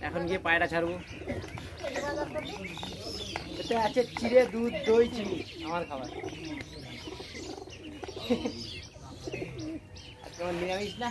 এখন গিয়ে পায়রা ছাড়বো এটা আছে চিড়ে, দুধ, দই, চিনি, আমার খাবার তোমার নিরামিষ না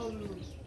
Holy